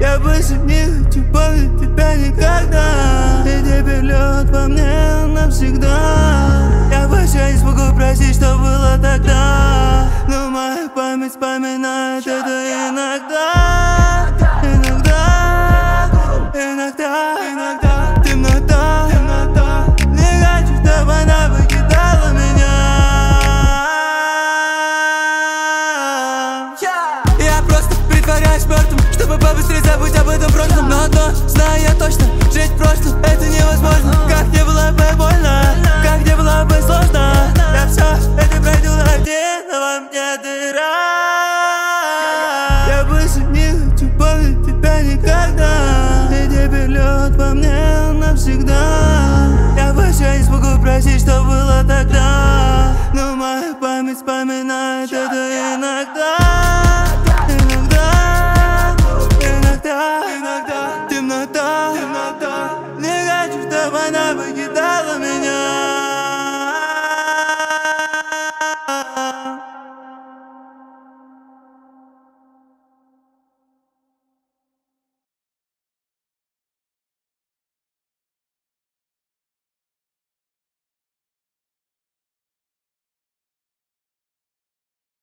Я больше не хочу помнить тебя никогда. Ты теперь лед во мне навсегда. Я больше не смогу просить, что было тогда. Но моя память вспоминает это иногда. Притворяюсь мертвым Чтобы побыстрее забыть об этом прошлом. Но одно знаю я точно Жить в прошлом это невозможно. Как не было бы больно Как не было бы сложно. Я все это пройду один Но во мне дыра? Я больше не хочу помнить тебя никогда. И теперь лед во мне навсегда. Я больше не смогу простить, что было тогда. Но моя память вспоминает это иногда чтобы она покидала меня.